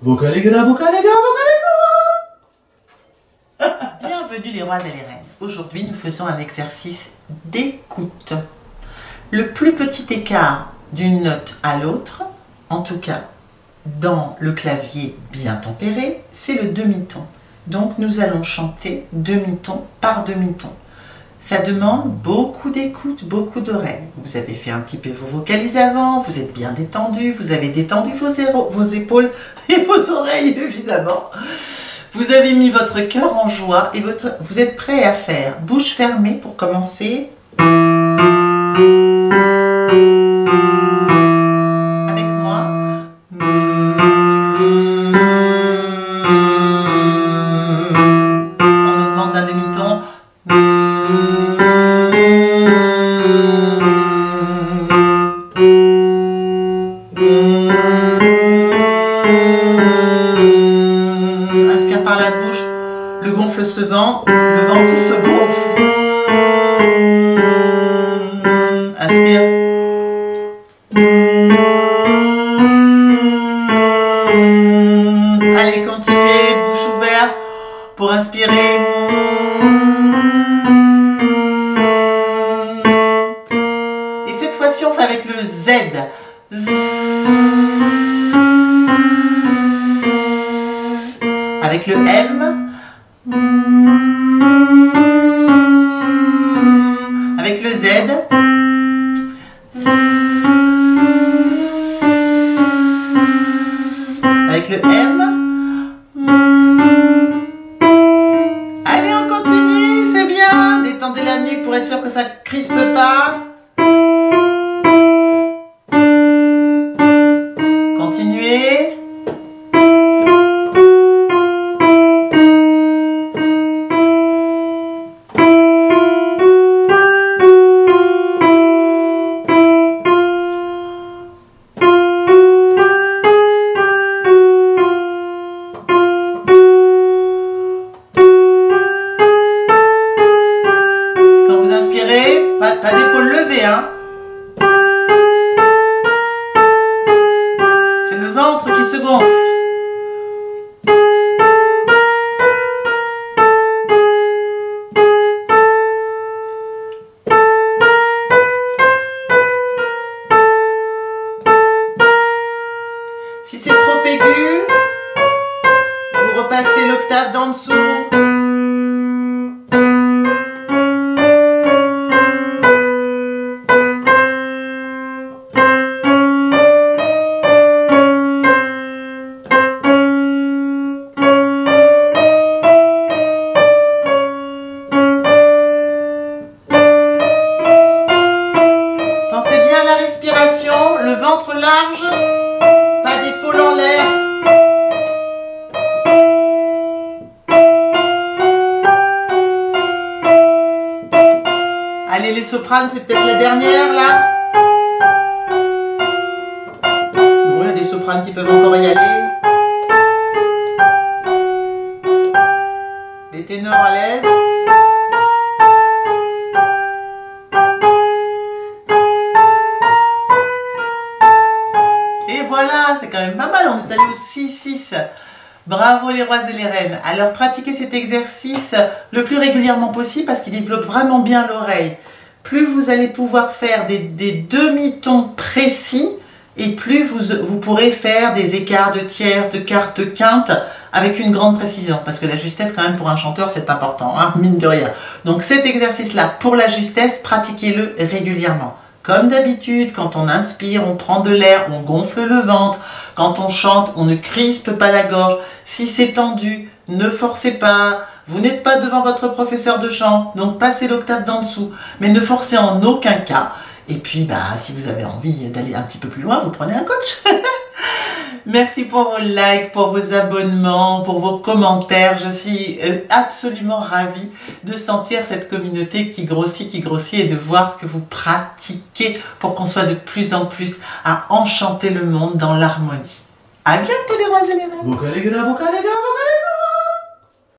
Vocalégra, vocalégra, vocalégra Bienvenue les rois et les reines. Aujourd'hui, nous faisons un exercice d'écoute. Le plus petit écart d'une note à l'autre, en tout cas dans le clavier bien tempéré, c'est le demi-ton. Donc nous allons chanter demi-ton par demi-ton. Ça demande beaucoup d'écoute, beaucoup d'oreilles. Vous avez fait un petit peu vos vocalises avant, vous êtes bien détendu, vous avez détendu vos, épaules et vos oreilles évidemment. Vous avez mis votre cœur en joie et vous êtes prêt à faire bouche fermée pour commencer. Se vent, le ventre se gonfle. Inspire. Allez, continuez, bouche ouverte pour inspirer. Et cette fois-ci, on fait avec le Z. Avec le M. Avec le Z. Avec le M. Allez, on continue, c'est bien. Détendez la nuque pour être sûr que ça crispe pas. Continuez. C'est le ventre qui se gonfle. Si c'est trop aigu, vous repassez l'octave d'en dessous. Large, pas d'épaule en l'air. Allez, les sopranes, c'est peut-être la dernière, là. Non, il y a des sopranes qui peuvent encore y aller. Les ténors à l'aise. 6-6. Bravo les rois et les reines. Alors pratiquez cet exercice le plus régulièrement possible parce qu'il développe vraiment bien l'oreille. Plus vous allez pouvoir faire des, demi-tons précis et plus vous, vous, pourrez faire des écarts de tierces, de quartes, de quintes avec une grande précision. Parce que la justesse quand même pour un chanteur c'est important, hein, mine de rien. Donc cet exercice-là pour la justesse, pratiquez-le régulièrement. Comme d'habitude, quand on inspire, on prend de l'air, on gonfle le ventre. Quand on chante, on ne crispe pas la gorge. Si c'est tendu, ne forcez pas. Vous n'êtes pas devant votre professeur de chant, donc passez l'octave d'en dessous. Mais ne forcez en aucun cas. Et puis, bah, si vous avez envie d'aller un petit peu plus loin, vous prenez un coach. Merci pour vos likes, pour vos abonnements, pour vos commentaires. Je suis euh, absolument ravie de sentir cette communauté qui grossit, qui grossit et de voir que vous pratiquez pour qu'on soit de plus en plus à enchanter le monde dans l'harmonie. À bientôt les rois et les reines